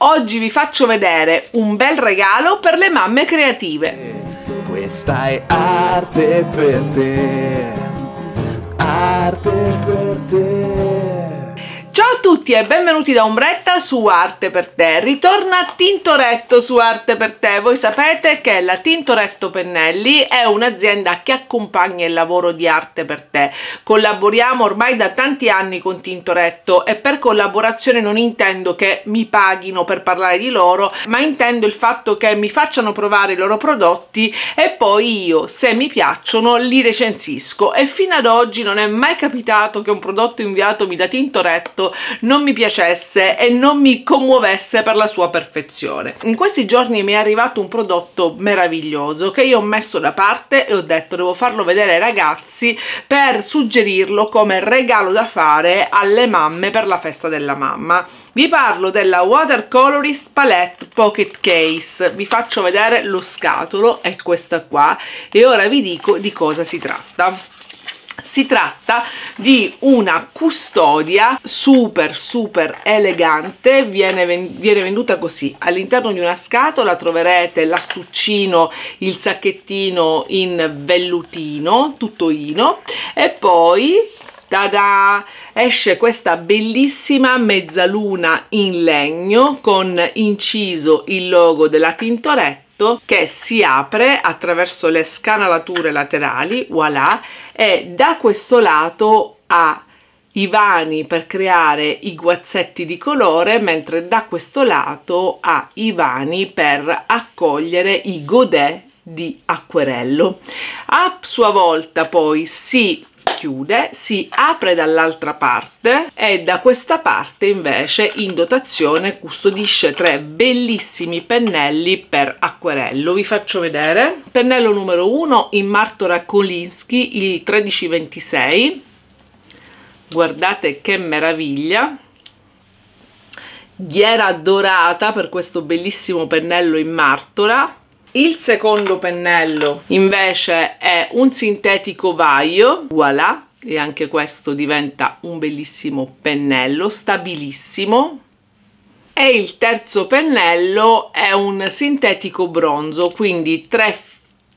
Oggi vi faccio vedere un bel regalo per le mamme creative. Questa è arte per te, arte per te. A tutti e benvenuti da Ombretta su Arte per te. Ritorna Tintoretto su Arte per te. Voi sapete che la Tintoretto Pennelli è un'azienda che accompagna il lavoro di Arte per te. Collaboriamo ormai da tanti anni con Tintoretto e per collaborazione non intendo che mi paghino per parlare di loro, ma intendo il fatto che mi facciano provare i loro prodotti e poi io, se mi piacciono, li recensisco. E fino ad oggi non è mai capitato che un prodotto inviatomi da Tintoretto non mi piacesse e non mi commuovesse per la sua perfezione. In questi giorni mi è arrivato un prodotto meraviglioso che io ho messo da parte e ho detto devo farlo vedere ai ragazzi per suggerirlo come regalo da fare alle mamme per la festa della mamma. Vi parlo della Watercolorist Palette Pocket Case, vi faccio vedere lo scatolo, è questa qua, e ora vi dico di cosa si tratta si tratta di una custodia super super elegante. Viene, viene venduta così. All'interno di una scatola troverete l'astuccino il sacchettino in vellutino tutto ino. E poi tada esce questa bellissima mezzaluna in legno con inciso il logo della Tintoretto che si apre attraverso le scanalature laterali, voilà, e da questo lato ha i vani per creare i guazzetti di colore mentre da questo lato ha i vani per accogliere i godè di acquerello. A sua volta poi si chiude, si apre dall'altra parte e da questa parte invece in dotazione custodisce tre bellissimi pennelli per acquerello. Vi faccio vedere. Pennello numero 1 in Martora Kolinsky, il 1326. Guardate che meraviglia ghiera dorata per questo bellissimo pennello in martora il secondo pennello invece è un sintetico vaio voilà e anche questo diventa un bellissimo pennello stabilissimo. E il terzo pennello è un sintetico bronzo quindi tre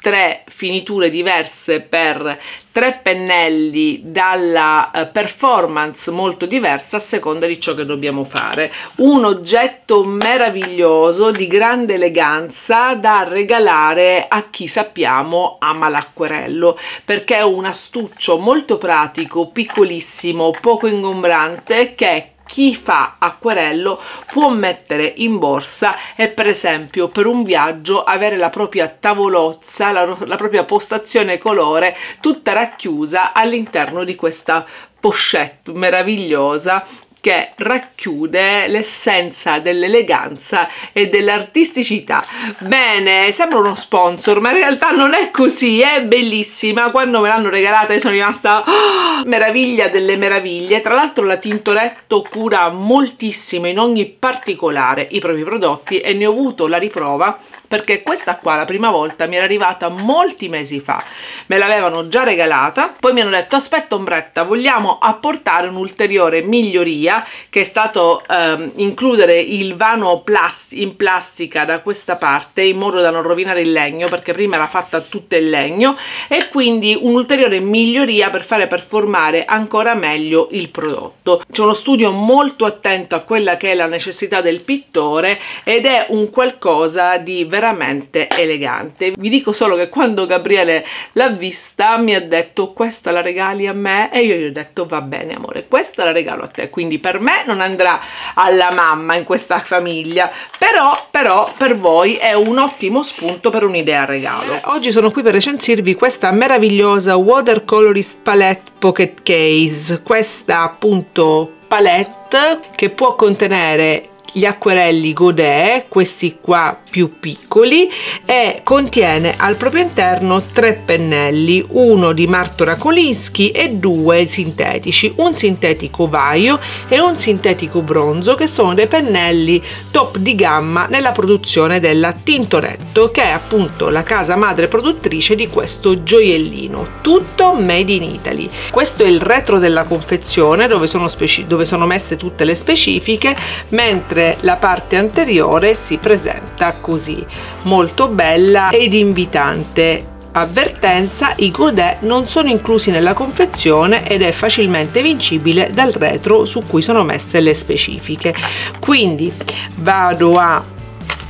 tre finiture diverse per tre pennelli dalla eh, performance molto diversa a seconda di ciò che dobbiamo fare. Un oggetto meraviglioso di grande eleganza da regalare a chi sappiamo ama l'acquerello perché è un astuccio molto pratico piccolissimo poco ingombrante che chi fa acquerello può mettere in borsa e per esempio per un viaggio avere la propria tavolozza, la, la propria postazione colore tutta racchiusa all'interno di questa pochette meravigliosa che racchiude l'essenza dell'eleganza e dell'artisticità. Bene, sembra uno sponsor, ma in realtà non è così, è bellissima. Quando me l'hanno regalata io sono rimasta oh, meraviglia delle meraviglie. Tra l'altro la Tintoretto cura moltissimo in ogni particolare i propri prodotti e ne ho avuto la riprova perché questa qua la prima volta mi era arrivata molti mesi fa. Me l'avevano già regalata poi mi hanno detto aspetta ombretta vogliamo apportare un'ulteriore miglioria che è stato ehm, includere il vano plast in plastica da questa parte in modo da non rovinare il legno perché prima era fatta tutta in legno e quindi un'ulteriore miglioria per fare performare ancora meglio il prodotto. C'è uno studio molto attento a quella che è la necessità del pittore ed è un qualcosa di veramente veramente elegante. Vi dico solo che quando Gabriele l'ha vista mi ha detto questa la regali a me? E io gli ho detto va bene amore questa la regalo a te quindi per me non andrà alla mamma in questa famiglia però però per voi è un ottimo spunto per un'idea regalo. Oggi sono qui per recensirvi questa meravigliosa watercolorist palette pocket case. Questa appunto palette che può contenere gli acquerelli Godet, questi qua più piccoli, e contiene al proprio interno tre pennelli, uno di Martora Kolinsky e due sintetici, un sintetico vaio e un sintetico bronzo che sono dei pennelli top di gamma nella produzione della Tintoretto che è appunto la casa madre produttrice di questo gioiellino, tutto made in Italy. Questo è il retro della confezione dove sono, dove sono messe tutte le specifiche, mentre mentre la parte anteriore si presenta così molto bella ed invitante Avvertenza, i godet non sono inclusi nella confezione ed è facilmente vincibile dal retro su cui sono messe le specifiche. Quindi vado a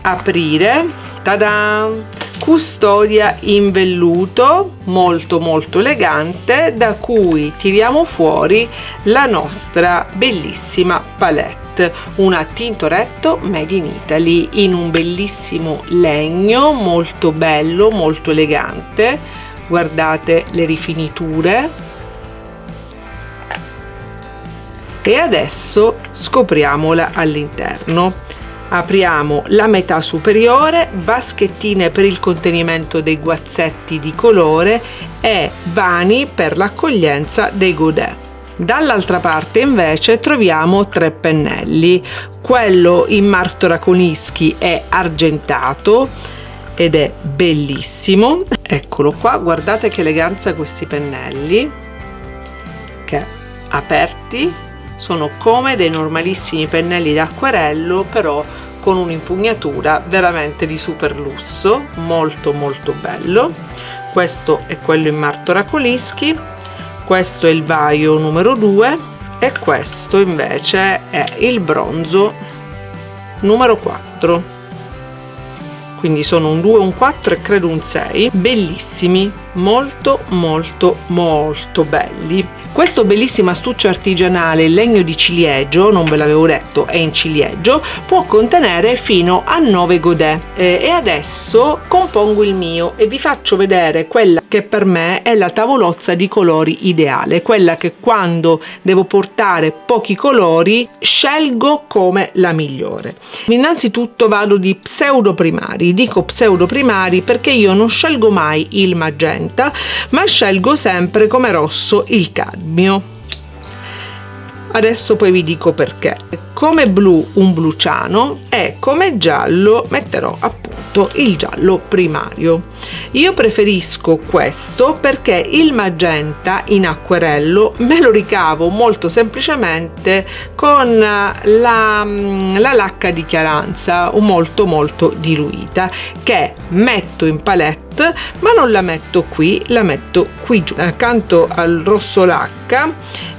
aprire, tada! Custodia in velluto molto molto elegante da cui tiriamo fuori la nostra bellissima palette una tintoretto made in Italy in un bellissimo legno molto bello molto elegante. Guardate le rifiniture. E adesso scopriamola all'interno apriamo la metà superiore vaschettine per il contenimento dei guazzetti di colore e vani per l'accoglienza dei godet. Dall'altra parte invece troviamo tre pennelli. Quello in martora conischi è argentato ed è bellissimo. Eccolo qua guardate che eleganza questi pennelli che aperti sono come dei normalissimi pennelli d'acquarello però con un'impugnatura veramente di super lusso molto molto bello. Questo è quello in martora colischi questo è il vaio numero 2 e questo invece è il bronzo numero 4 quindi sono un 2 un 4 e credo un 6 bellissimi molto molto molto belli questo bellissimo astuccio artigianale in legno di ciliegio, non ve l'avevo detto, è in ciliegio, può contenere fino a 9 godè. Eh, e adesso compongo il mio e vi faccio vedere quella che per me è la tavolozza di colori ideale, quella che quando devo portare pochi colori scelgo come la migliore. Innanzitutto vado di pseudo primari, dico pseudo primari perché io non scelgo mai il magenta, ma scelgo sempre come rosso il cadmio. Adesso poi vi dico perché. Come blu un blu ciano e come giallo metterò appunto il giallo primario. Io preferisco questo perché il magenta in acquerello me lo ricavo molto semplicemente con la, la lacca di chiaranza molto molto diluita che metto in palette ma non la metto qui la metto qui giù. Accanto al rosso lacca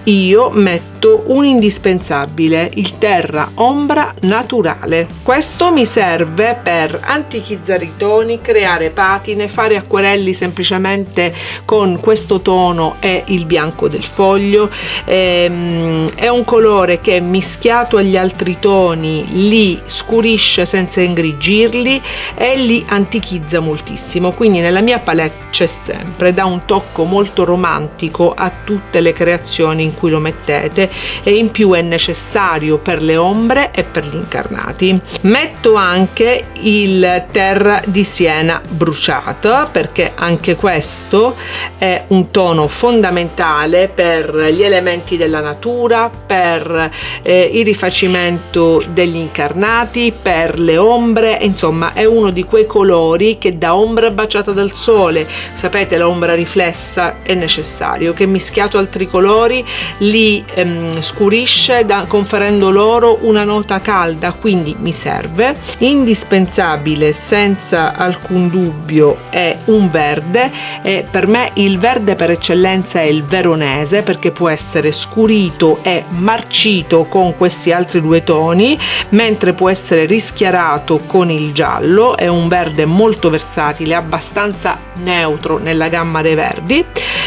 io metto un indispensabile il terra ombra naturale. Questo mi serve per antichizzare i toni creare patine fare acquerelli semplicemente con questo tono e il bianco del foglio. Ehm, è un colore che mischiato agli altri toni li scurisce senza ingrigirli e li antichizza moltissimo. Quindi nella mia palette c'è sempre dà un tocco molto romantico a tutte le creazioni in cui lo mettete e in più è necessario per le ombre e per gli incarnati. Metto anche il terra di siena bruciato perché anche questo è un tono fondamentale per gli elementi della natura per eh, il rifacimento degli incarnati per le ombre insomma è uno di quei colori che da ombra baciata dal sole sapete l'ombra riflessa è necessario che mischiato altri colori li ehm, scurisce da, conferendo loro una nota calda quindi mi serve. Indispensabile senza alcun dubbio è un verde e per me il verde per eccellenza è il veronese perché può essere scurito e marcito con questi altri due toni mentre può essere rischiarato con il giallo. È un verde molto versatile abbastanza neutro nella gamma dei verdi.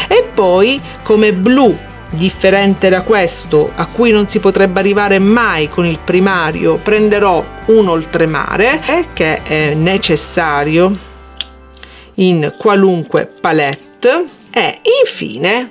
E poi come blu differente da questo a cui non si potrebbe arrivare mai con il primario prenderò un oltremare che è necessario in qualunque palette. E infine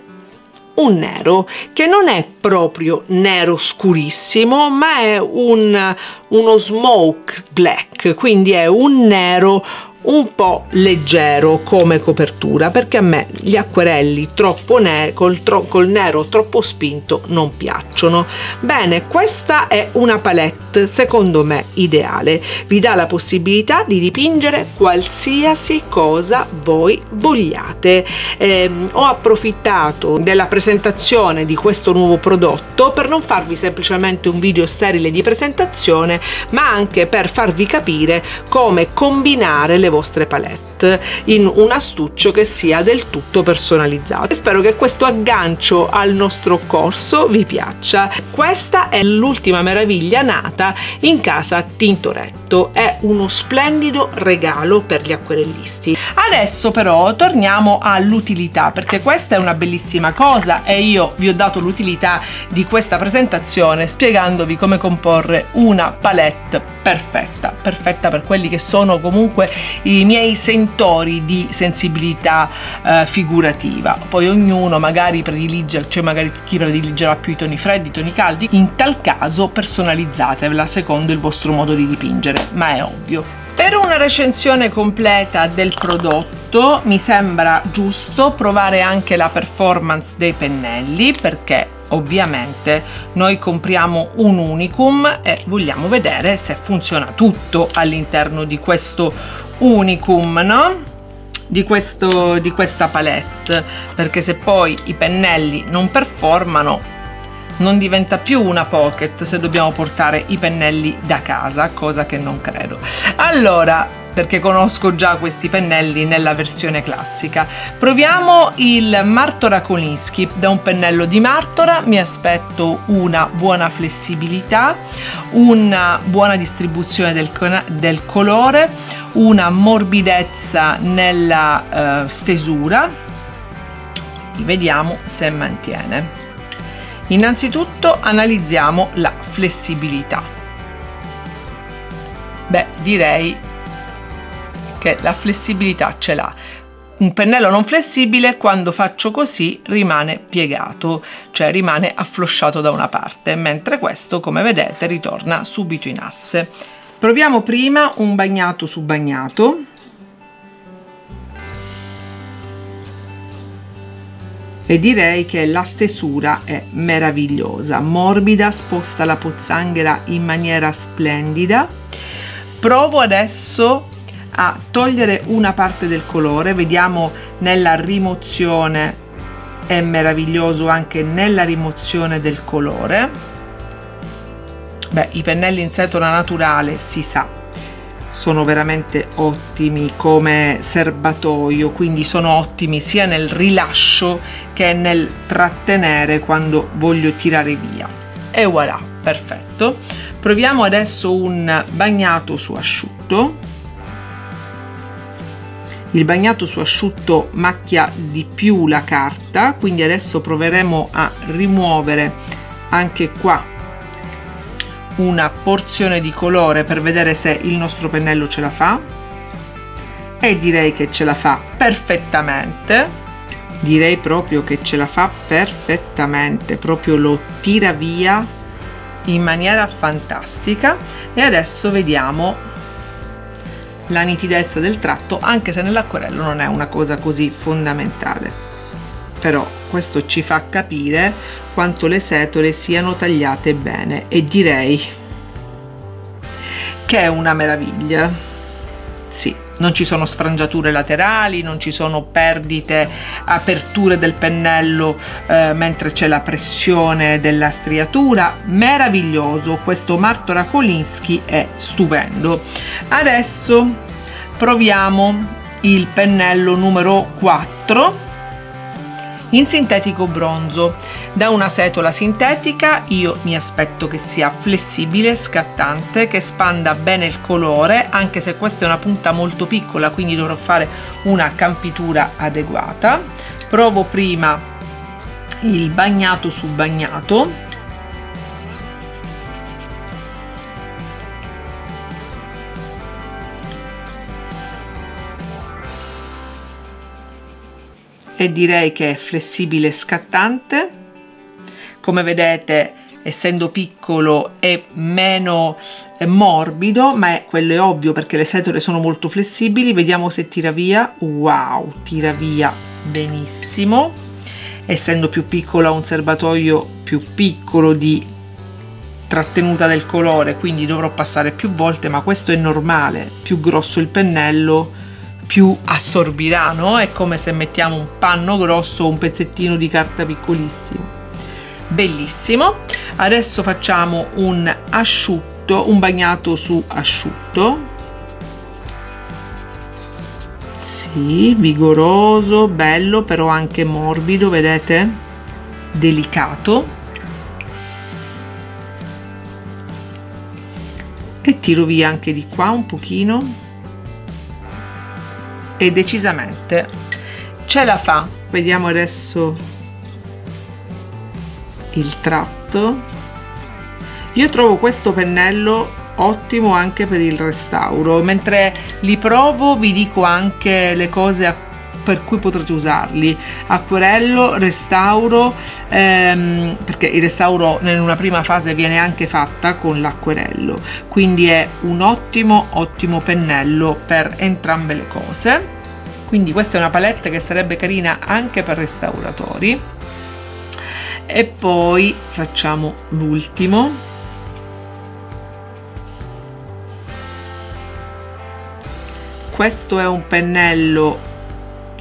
un nero che non è proprio nero scurissimo ma è un, uno smoke black quindi è un nero un po' leggero come copertura perché a me gli acquerelli troppo ne col, tro col nero troppo spinto non piacciono. Bene questa è una palette secondo me ideale. Vi dà la possibilità di dipingere qualsiasi cosa voi vogliate. Eh, ho approfittato della presentazione di questo nuovo prodotto per non farvi semplicemente un video sterile di presentazione ma anche per farvi capire come combinare le vostre palette in un astuccio che sia del tutto personalizzato. Spero che questo aggancio al nostro corso vi piaccia. Questa è l'ultima meraviglia nata in casa Tintoretto. È uno splendido regalo per gli acquerellisti. Adesso però torniamo all'utilità perché questa è una bellissima cosa e io vi ho dato l'utilità di questa presentazione spiegandovi come comporre una palette perfetta. Perfetta per quelli che sono comunque i miei sentori di sensibilità eh, figurativa. Poi ognuno magari predilige cioè magari chi prediligerà più i toni freddi i toni caldi in tal caso personalizzatevela secondo il vostro modo di dipingere ma è ovvio. Per una recensione completa del prodotto mi sembra giusto provare anche la performance dei pennelli perché ovviamente noi compriamo un unicum e vogliamo vedere se funziona tutto all'interno di questo unicum no? di, questo, di questa palette perché se poi i pennelli non performano non diventa più una pocket se dobbiamo portare i pennelli da casa, cosa che non credo. Allora, perché conosco già questi pennelli nella versione classica. Proviamo il Martora Kolinsky da un pennello di Martora, mi aspetto una buona flessibilità, una buona distribuzione del, del colore, una morbidezza nella uh, stesura, vediamo se mantiene. Innanzitutto analizziamo la flessibilità. Beh, direi che la flessibilità ce l'ha. Un pennello non flessibile quando faccio così rimane piegato, cioè rimane afflosciato da una parte, mentre questo come vedete ritorna subito in asse. Proviamo prima un bagnato su bagnato e direi che la stesura è meravigliosa, morbida, sposta la pozzanghera in maniera splendida. Provo adesso a togliere una parte del colore, vediamo nella rimozione è meraviglioso anche nella rimozione del colore. Beh, i pennelli in setola naturale si sa sono veramente ottimi come serbatoio quindi sono ottimi sia nel rilascio che nel trattenere quando voglio tirare via. E voilà perfetto. Proviamo adesso un bagnato su asciutto il bagnato su asciutto macchia di più la carta quindi adesso proveremo a rimuovere anche qua una porzione di colore per vedere se il nostro pennello ce la fa. E direi che ce la fa perfettamente. Direi proprio che ce la fa perfettamente proprio lo tira via in maniera fantastica. E adesso vediamo la nitidezza del tratto anche se nell'acquerello non è una cosa così fondamentale. Però questo ci fa capire quanto le setole siano tagliate bene e direi che è una meraviglia. Sì non ci sono sfrangiature laterali, non ci sono perdite, aperture del pennello eh, mentre c'è la pressione della striatura, meraviglioso, questo Martora Kolinsky è stupendo. Adesso proviamo il pennello numero 4 in sintetico bronzo. Da una setola sintetica io mi aspetto che sia flessibile, scattante, che spanda bene il colore, anche se questa è una punta molto piccola, quindi dovrò fare una campitura adeguata. Provo prima il bagnato su bagnato e direi che è flessibile e scattante. Come vedete essendo piccolo è meno morbido ma è, quello è ovvio perché le setole sono molto flessibili. Vediamo se tira via. Wow tira via benissimo. Essendo più piccolo ha un serbatoio più piccolo di trattenuta del colore quindi dovrò passare più volte ma questo è normale. Più grosso il pennello più assorbirà no? è come se mettiamo un panno grosso o un pezzettino di carta piccolissimo. Bellissimo. Adesso facciamo un asciutto un bagnato su asciutto. Sì vigoroso bello però anche morbido vedete? Delicato. E tiro via anche di qua un pochino e decisamente ce la fa. Vediamo adesso il tratto. Io trovo questo pennello ottimo anche per il restauro. Mentre li provo vi dico anche le cose a per cui potrete usarli. Acquerello restauro ehm, perché il restauro in una prima fase viene anche fatta con l'acquerello. Quindi è un ottimo ottimo pennello per entrambe le cose. Quindi questa è una palette che sarebbe carina anche per restauratori. E poi facciamo l'ultimo. Questo è un pennello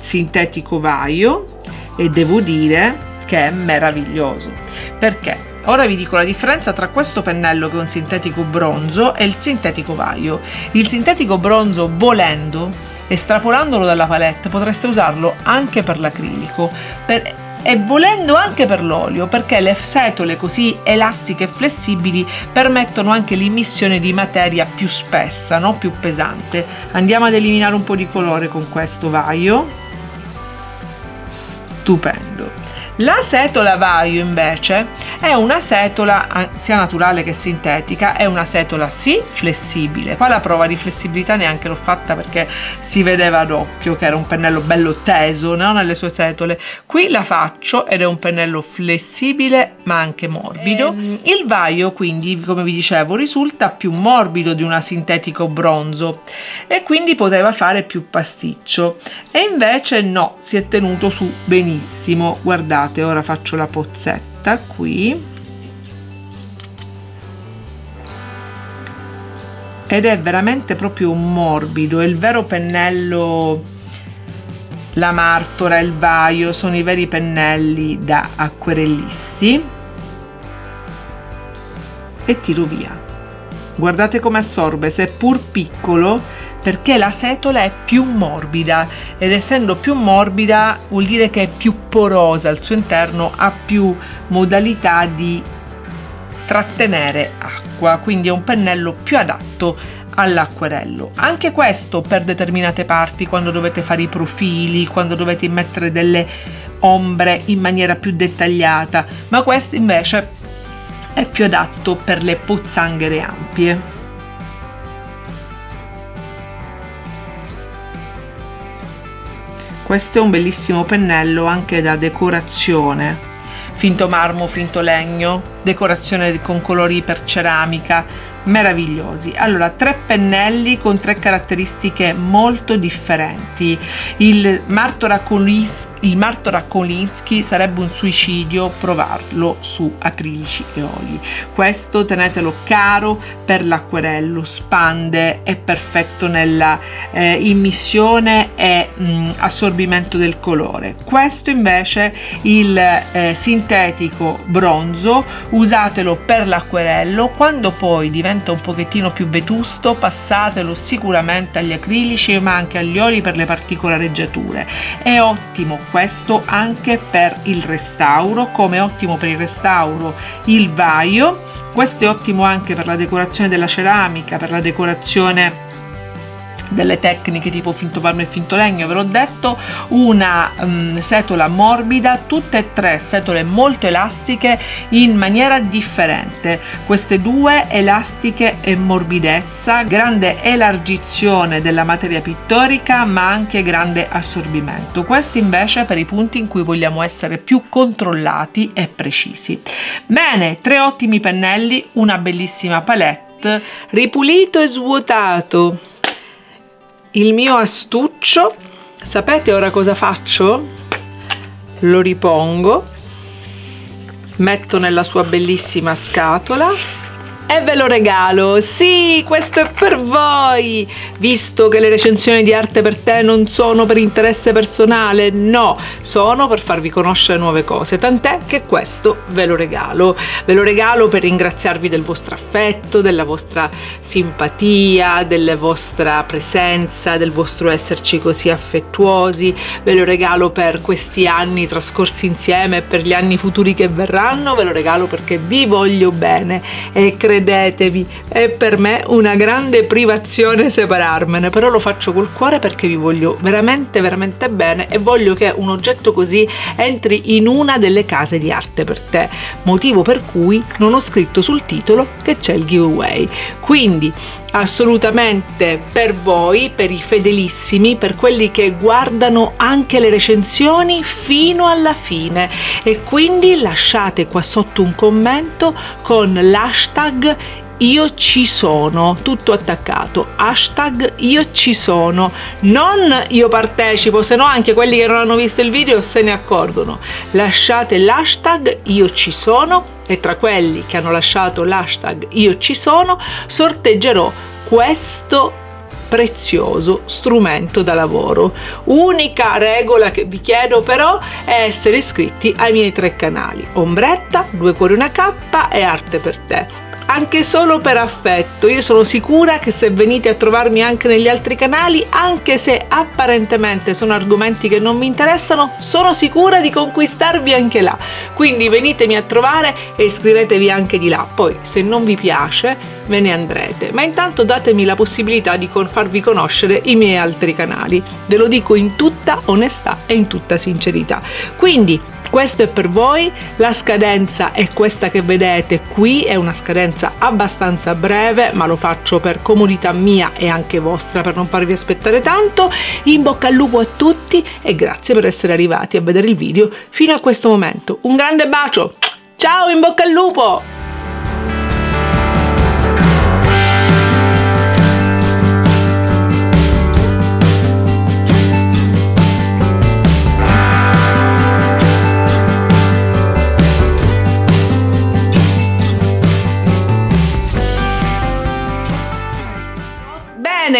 sintetico vaio e devo dire che è meraviglioso perché Ora vi dico la differenza tra questo pennello che è un sintetico bronzo e il sintetico vaio. Il sintetico bronzo volendo, estrapolandolo dalla palette, potreste usarlo anche per l'acrilico per, e volendo anche per l'olio perché le setole così elastiche e flessibili permettono anche l'immissione di materia più spessa, no? più pesante. Andiamo ad eliminare un po' di colore con questo vaio stupendo. La setola vaio invece è una setola sia naturale che sintetica, è una setola sì flessibile. Qua la prova di flessibilità neanche l'ho fatta perché si vedeva ad occhio che era un pennello bello teso no? nelle sue setole. Qui la faccio ed è un pennello flessibile ma anche morbido. Ehm. Il vaio quindi come vi dicevo risulta più morbido di una sintetico bronzo e quindi poteva fare più pasticcio e invece no, si è tenuto su benissimo. Guardate ora faccio la pozzetta qui. Ed è veramente proprio morbido il vero pennello la martora il vaio sono i veri pennelli da acquerellisti e tiro via. Guardate come assorbe seppur piccolo perché la setola è più morbida ed essendo più morbida vuol dire che è più porosa al suo interno, ha più modalità di trattenere acqua, quindi è un pennello più adatto all'acquerello. Anche questo per determinate parti, quando dovete fare i profili, quando dovete mettere delle ombre in maniera più dettagliata, ma questo invece è più adatto per le pozzanghere ampie. Questo è un bellissimo pennello anche da decorazione. Finto marmo finto legno. Decorazione con colori per ceramica meravigliosi. Allora, tre pennelli con tre caratteristiche molto differenti. Il Martora Kolinsky sarebbe un suicidio provarlo su acrilici e oli. Questo tenetelo caro per l'acquerello, spande, è perfetto nella eh, immissione e mh, mm, assorbimento del colore. Questo invece il eh, sintetico bronzo, usatelo per l'acquerello, quando poi diventa diventa un pochettino più vetusto passatelo sicuramente agli acrilici ma anche agli oli per le particolareggiature è ottimo questo anche per il restauro come ottimo per il restauro il vaio. Questo è ottimo anche per la decorazione della ceramica per la decorazione delle tecniche tipo finto marmo e finto legno ve l'ho detto una um, setola morbida tutte e tre setole molto elastiche in maniera differente. Queste due elastiche e morbidezza grande elargizione della materia pittorica ma anche grande assorbimento. Questi invece per i punti in cui vogliamo essere più controllati e precisi. Bene tre ottimi pennelli una bellissima palette ripulito e svuotato il mio astuccio sapete ora cosa faccio? lo ripongo metto nella sua bellissima scatola e ve lo regalo. Sì questo è per voi. Visto che le recensioni di arte per te non sono per interesse personale no sono per farvi conoscere nuove cose. Tant'è che questo ve lo regalo. Ve lo regalo per ringraziarvi del vostro affetto della vostra simpatia della vostra presenza del vostro esserci così affettuosi. Ve lo regalo per questi anni trascorsi insieme e per gli anni futuri che verranno. Ve lo regalo perché vi voglio bene e credo credetevi, è per me una grande privazione separarmene, però lo faccio col cuore perché vi voglio veramente veramente bene e voglio che un oggetto così entri in una delle case di arte per te, motivo per cui non ho scritto sul titolo che c'è il giveaway. Quindi assolutamente per voi, per i fedelissimi, per quelli che guardano anche le recensioni fino alla fine. E quindi lasciate qua sotto un commento con l'hashtag io ci sono, tutto attaccato, hashtag io ci sono, non io partecipo, se no anche quelli che non hanno visto il video se ne accorgono. Lasciate l'hashtag io ci sono e tra quelli che hanno lasciato l'hashtag io ci sono sorteggerò questo prezioso strumento da lavoro. Unica regola che vi chiedo però è essere iscritti ai miei tre canali, Ombretta, Due Cuori Una K e Arte per Te anche solo per affetto. Io sono sicura che se venite a trovarmi anche negli altri canali, anche se apparentemente sono argomenti che non mi interessano, sono sicura di conquistarvi anche là. Quindi venitemi a trovare e iscrivetevi anche di là. Poi, se non vi piace, ve ne andrete. Ma intanto datemi la possibilità di farvi conoscere i miei altri canali. Ve lo dico in tutta onestà e in tutta sincerità. Quindi questo è per voi, la scadenza è questa che vedete qui, è una scadenza abbastanza breve, ma lo faccio per comodità mia e anche vostra per non farvi aspettare tanto. In bocca al lupo a tutti e grazie per essere arrivati a vedere il video fino a questo momento. Un grande bacio! Ciao, in bocca al lupo!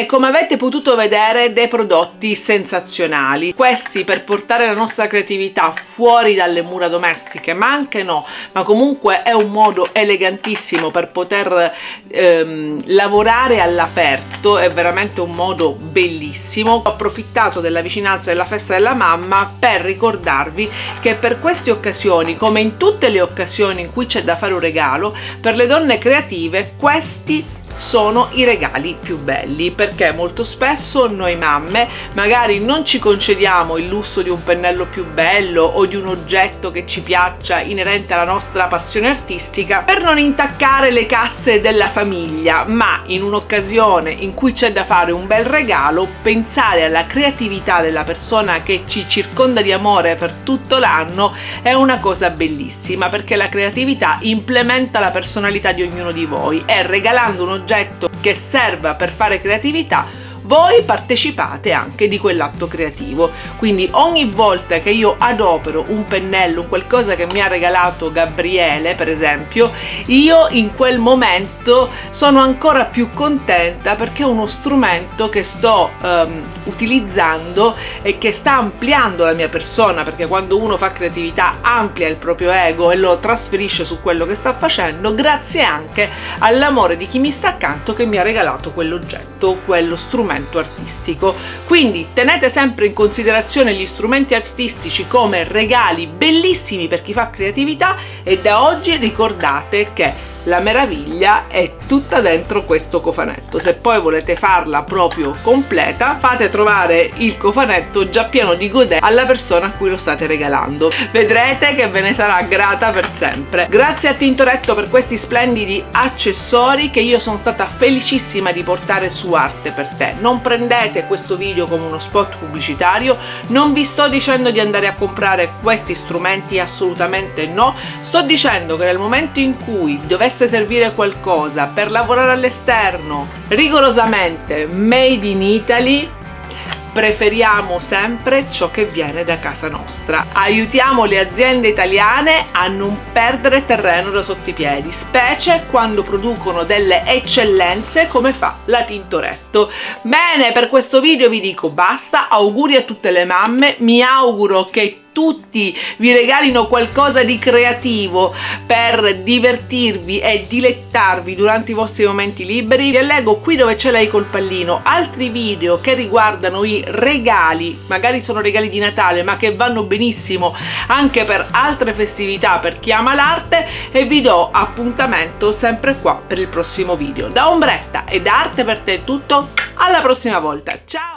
Come avete potuto vedere, dei prodotti sensazionali. Questi per portare la nostra creatività fuori dalle mura domestiche, ma anche no, ma comunque è un modo elegantissimo per poter ehm, lavorare all'aperto, è veramente un modo bellissimo. Ho approfittato della vicinanza della festa della mamma per ricordarvi che per queste occasioni, come in tutte le occasioni in cui c'è da fare un regalo, per le donne creative questi sono i regali più belli perché molto spesso noi mamme magari non ci concediamo il lusso di un pennello più bello o di un oggetto che ci piaccia inerente alla nostra passione artistica per non intaccare le casse della famiglia. Ma in un'occasione in cui c'è da fare un bel regalo pensare alla creatività della persona che ci circonda di amore per tutto l'anno è una cosa bellissima perché la creatività implementa la personalità di ognuno di voi e regalando un oggetto oggetto che serva per fare creatività voi partecipate anche di quell'atto creativo. Quindi ogni volta che io adopero un pennello qualcosa che mi ha regalato Gabriele per esempio io in quel momento sono ancora più contenta perché è uno strumento che sto um, utilizzando e che sta ampliando la mia persona perché quando uno fa creatività amplia il proprio ego e lo trasferisce su quello che sta facendo grazie anche all'amore di chi mi sta accanto che mi ha regalato quell'oggetto quello strumento strumento artistico. Quindi tenete sempre in considerazione gli strumenti artistici come regali bellissimi per chi fa creatività e da oggi ricordate che la meraviglia è tutta dentro questo cofanetto. Se poi volete farla proprio completa fate trovare il cofanetto già pieno di godè alla persona a cui lo state regalando. Vedrete che ve ne sarà grata per sempre. Grazie a Tintoretto per questi splendidi accessori che io sono stata felicissima di portare su arte per te. Non prendete questo video come uno spot pubblicitario. Non vi sto dicendo di andare a comprare questi strumenti assolutamente no. Sto dicendo che nel momento in cui dovesse servire qualcosa per lavorare all'esterno rigorosamente made in Italy preferiamo sempre ciò che viene da casa nostra. Aiutiamo le aziende italiane a non perdere terreno da sotto i piedi, specie quando producono delle eccellenze come fa la Tintoretto. Bene, per questo video vi dico basta, auguri a tutte le mamme, mi auguro che tutti vi regalino qualcosa di creativo per divertirvi e dilettarvi durante i vostri momenti liberi vi allego qui dove c'è lei col pallino. Altri video che riguardano i regali magari sono regali di Natale ma che vanno benissimo anche per altre festività per chi ama l'arte e vi do appuntamento sempre qua per il prossimo video. Da Ombretta e da Arte per te è tutto alla prossima volta. Ciao